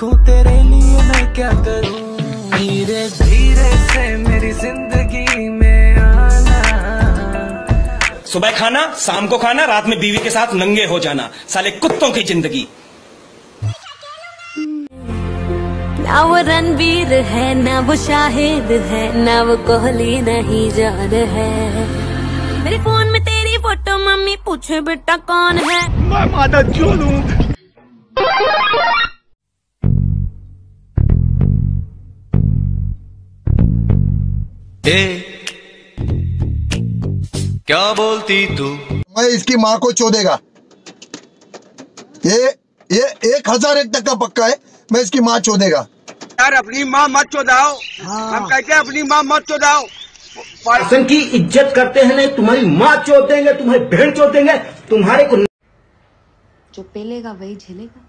देखूँ तेरे लिए मैं क्या करूँ? धीरे धीरे से मेरी ज़िंदगी में आना। सुबह खाना शाम को खाना रात में बीवी के साथ नंगे हो जाना साले कुत्तों की ज़िंदगी। ना वो रणवीर है ना वो शाहिद है ना वो कोहली नहीं जान है। मेरे फ़ोन में तेरी फ़ोटो मम्मी पूछे बेटा कौन है? मैं माता क्यों ए क्या बोलती तू? मैं इसकी माँ को चोदेगा ये ये एक हज़ार एक तक का पक्का है मैं इसकी माँ चोदेगा यार अपनी माँ मत चोदाओ हम कहते हैं अपनी माँ मत चोदाओ शासन की इज़्ज़त करते हैं नहीं तुम्हारी माँ चोद देंगे तुम्हारी बहन चोद देंगे तुम्हारे को जो पेलेगा वही झेलेगा।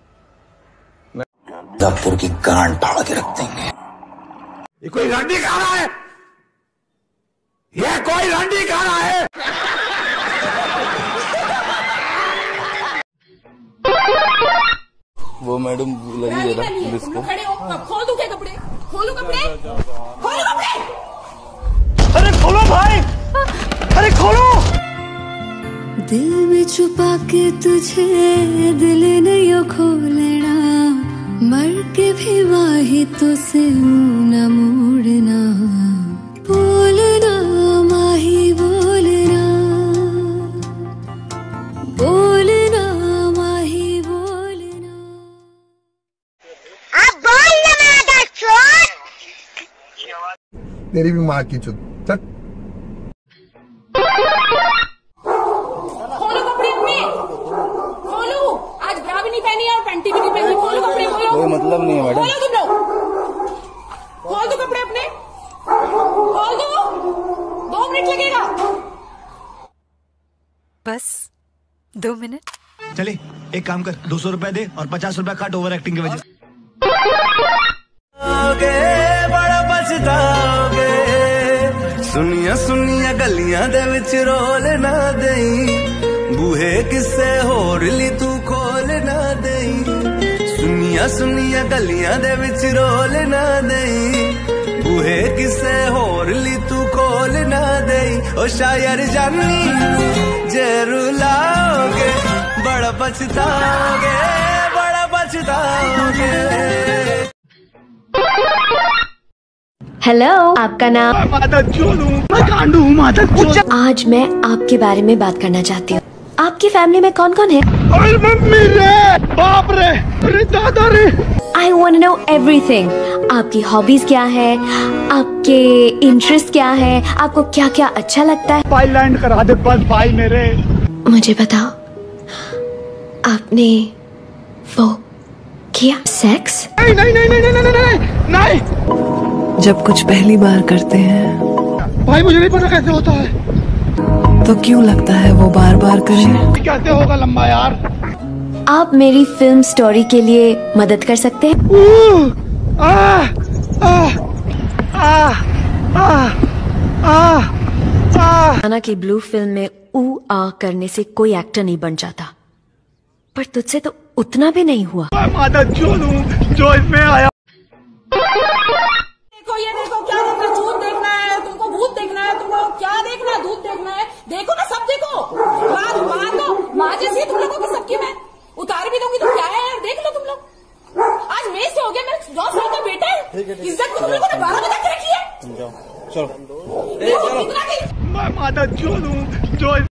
मिर्जापुर की गांड फाड़ के रख देंगे। ये कोई रंडी खा रहा है? ये कोई रंडी खा रहा है। वो मैडम लगी जरा पुलिस को खड़े हो। खोल दूँ कपड़े? खोलू कपड़े? खोलू कपड़े? अरे खोलो भाई। अरे खोलो। दिल में छुपा के तुझे दिल नहीं खोलना। मर के भी वाही तो से मुँह। तेरी भी माँ की चुत चल कपड़े आज ब्रा भी नहीं पहनी है और पैंटी भी नहीं पहनी। खोलो कपड़े खोलो। कोई मतलब नहीं है मैडम। खोलो तुम लोग। खोल दो कपड़े अपने। खोल दो। दो मिनट लगेगा। बस दो मिनट। चले एक काम कर दो सौ रुपए दे और पचास रुपए काट ओवर एक्टिंग की वजह सुनिया सुनिया गलिया दे रोल ना दई। बूहे किसे होर ली तू खोल ना दई। सुनिया सुनिया गलिया दे रोल ना दे बूहे किसे होर ली तू खोल ना दई। ओ शायर जानी जरू लाओगे, बड़ा पछताओगे बड़ा पछताओगे। हेलो आपका नाम? माता मैं माता अच्छा, आज मैं आपके बारे में बात करना चाहती हूँ। आपकी फैमिली में कौन कौन है मम्मी रे बाप रे रे दादा रे। आई वॉन्ट नो एवरीथिंग आपकी हॉबीज क्या है? आपके इंटरेस्ट क्या है? आपको क्या क्या अच्छा लगता है? भाई लैंड करा दे बस भाई मेरे। मुझे बताओ आपने वो किया? सेक्स नहीं नहीं नहीं नहीं नहीं नहीं नहीं, नहीं, नहीं। जब कुछ पहली बार करते हैं। भाई मुझे नहीं पता कैसे होता है। तो क्यों लगता है वो बार बार करें कैसे होगा लंबा यार? आप मेरी फ़िल्म स्टोरी के लिए मदद कर सकते हैं? आ, आ, आ, आ, आ, आ। माना कि ब्लू फ़िल्म में ऊ आ करने से कोई एक्टर नहीं बन जाता। पर तुझसे तो उतना भी नहीं हुआ। मैं माता चोलू जो इसमें माँ जैसी तुम लोगों की सबकी मैं उतार भी दूँगी तो क्या है यार देख लो तुम लोग। आज मेरे से हो गया मेरा नौ साल का बेटा है। इज़्ज़त तुम लोगों ने बारह बजे के रखी है। चलो। माता जो मैं माता जो